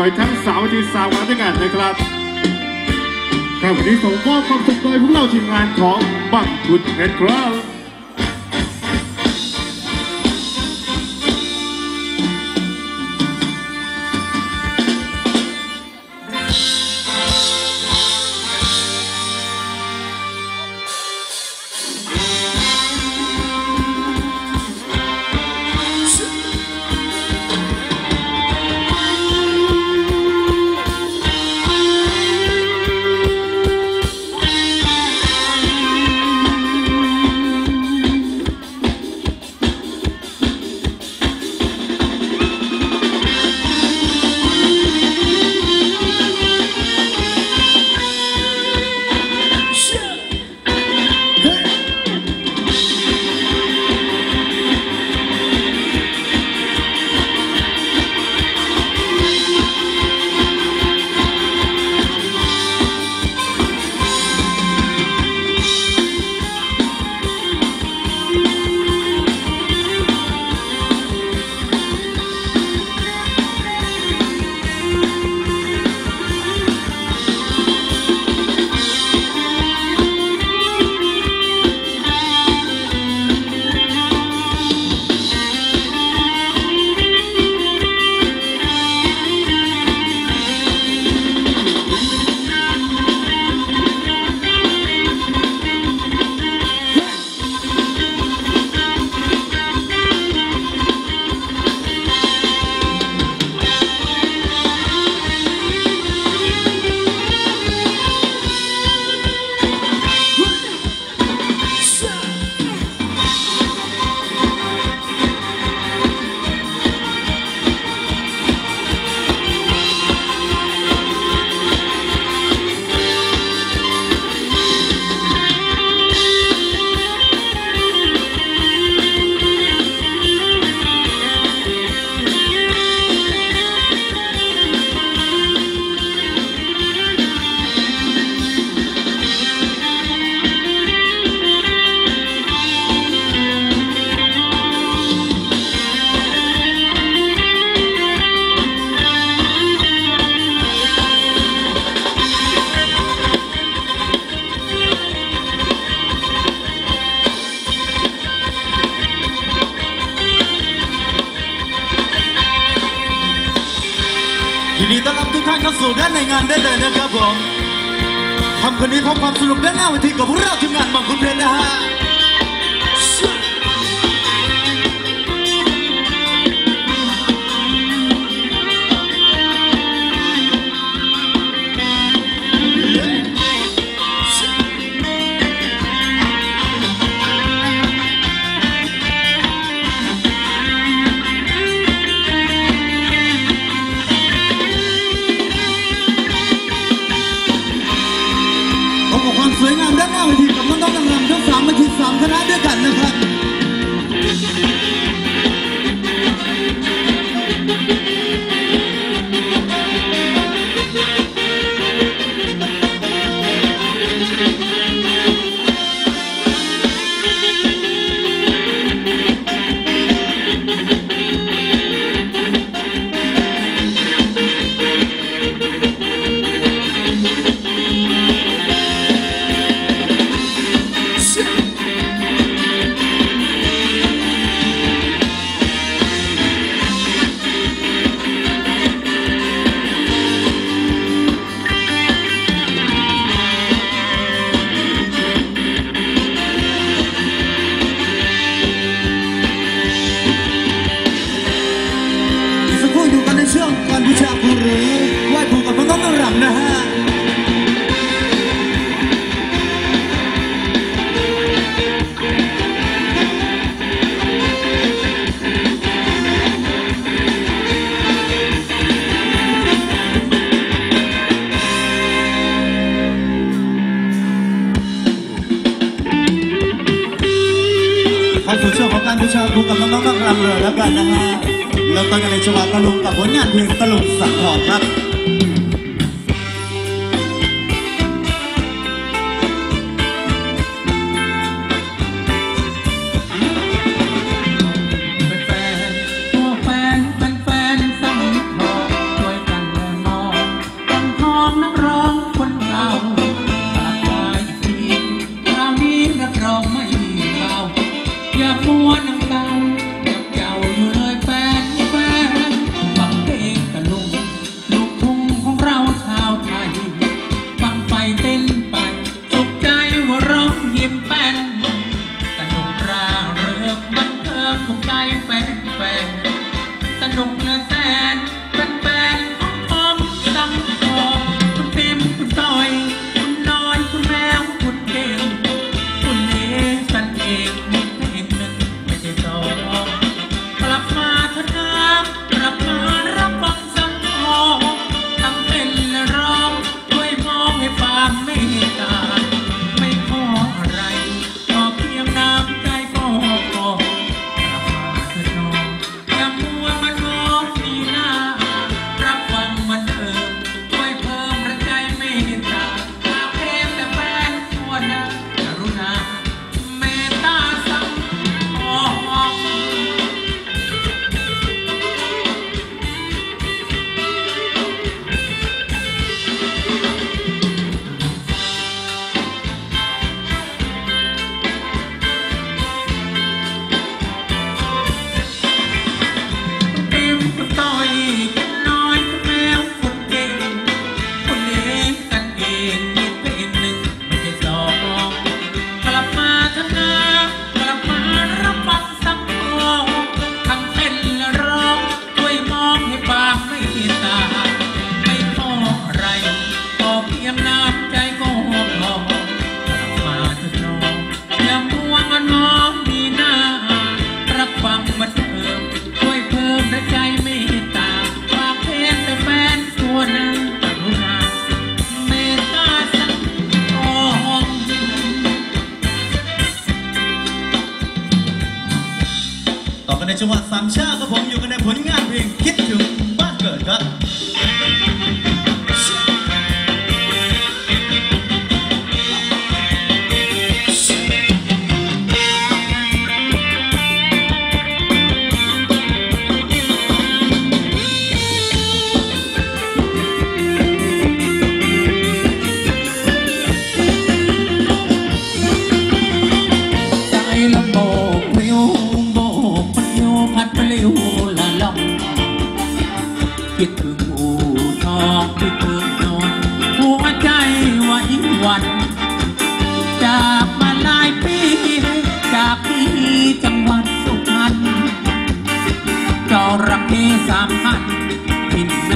โดยทั้งสาวทีสาววันด้วยกันนะครับครับวันนี้ส่งมอบความสุขโดยพวกเราทีมงานของบังคุดเพชรครับ สู่ด้านในงานได้เลยนะครับผมทำคืนนี้พบความสนุกด้านหน้าเวทีกับพวกเราทีมงานบางคุณเพชรนะฮะ สังทองครับ ยิ้มเป็นสนุกร่าเริงบันเทิงหัวใจแฟนแฟนสนุกเนื้อแสน ในจังหวัดสามชาติก็ผมอยู่กันในผลงานเพลงคิดถึงบ้านเกิดครับ คิดถึงอู่ทองคิดถึงนนหัวใจไหวหวั่นจากมาหลายปี จากที่จังหวัดสุพรรณจระเข้สามพันทิ่น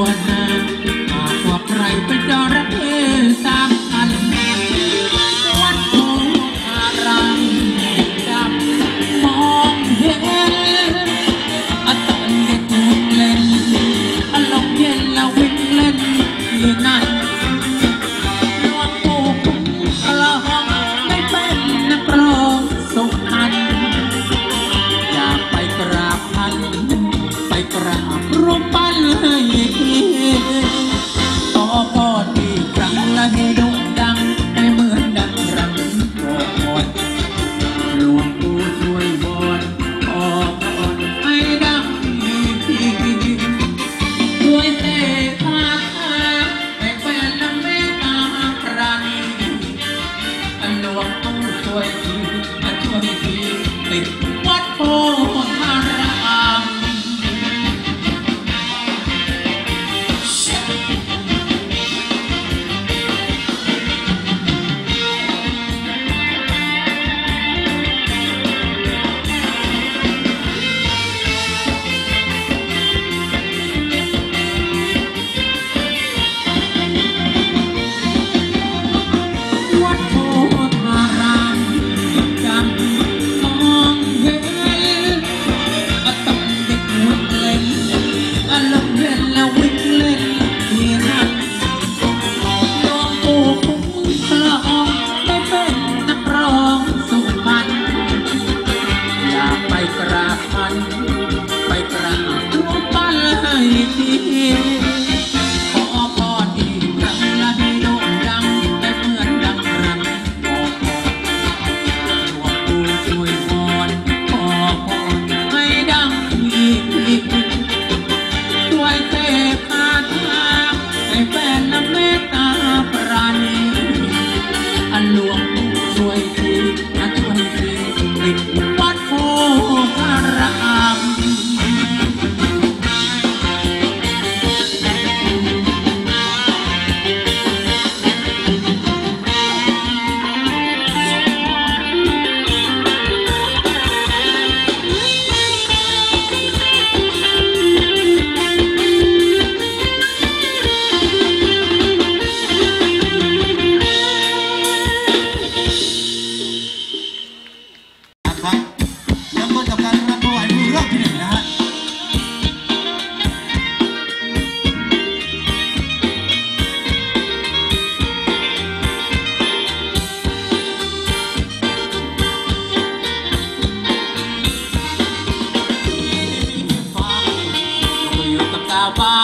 วนาหากว่าใครเป็น đi. Bye.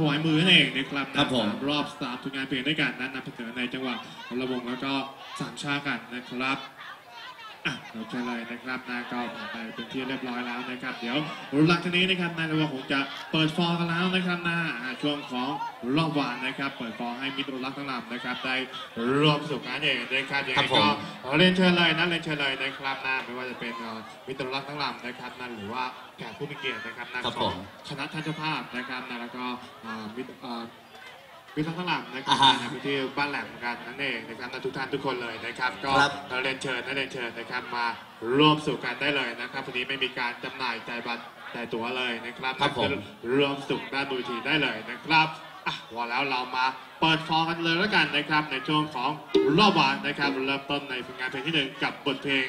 ถวายมือนั่นเองนะครับนะครับผม สามรอบสามทุกงานเพลงด้วยกันนั้นนำเสนอในจังหวะระวงแล้วก็สามชากันนะครับ อะเราเลยนะครับนะก็ผ่านไปเป็นที่เรียบร้อยแล้วนะครับ เดี๋ยวหลังจากนี้นะครับนายระวงคงจะเปิดฟอร์กันแล้วนะครับนะอ่าช่วงของรอบวานนะครับ เปิดฟอร์ให้มิตรรักทั้งลำนะครับ ได้รวมประสบการณ์เองนะครับยังไงก็เรียนเชิญเลยนะเรียนเชิญเลยนะครับนะไม่ว่าจะเป็นมิตรรักทั้งลำนะครับนั่นหรือว่าแขกผู้มีเกียรตินะครับนะครับคณะท่านเจ้าภาพนะครับนะแล้วก็มิตร เอ่อมิตรรักทั้งลำนะครัอ่าฮะนะที่บ้านแหลมกันนั่นเองนะครับนะทุกท่านทุกคนเลยนะครับ ก็ครับเราเรียนเชิญนะเรียนเชิญนะครับมาร่วมสู่กันได้เลยนะครับวันนี้ไม่มีการจำหน่ายจ่ายบัตรจ่ายตั๋วเลยนะครับครับผม ร่วมสุขด้านดูทีได้เลยนะครับอะว่าแล้วเรามาเปิดฟอร์กันเลยแล้วกันนะครับ ในช่วงของรอบวานนะครับเริ่มต้นในผลงานเพลงที่หนึ่งกับบทเพลง